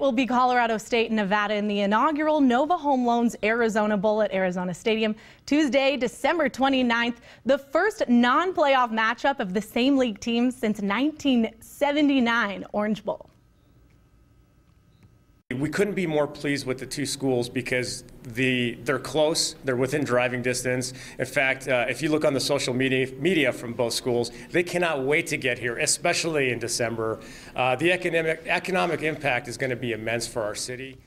will be Colorado State and Nevada in the inaugural Nova Home Loans Arizona Bowl at Arizona Stadium Tuesday, December 29th, the first non-playoff matchup of the same league teams since 1979 Orange Bowl. We couldn't be more pleased with the two schools because the they're close, they're within driving distance. In fact, uh, if you look on the social media media from both schools, they cannot wait to get here, especially in December. Uh, the economic economic impact is going to be immense for our city.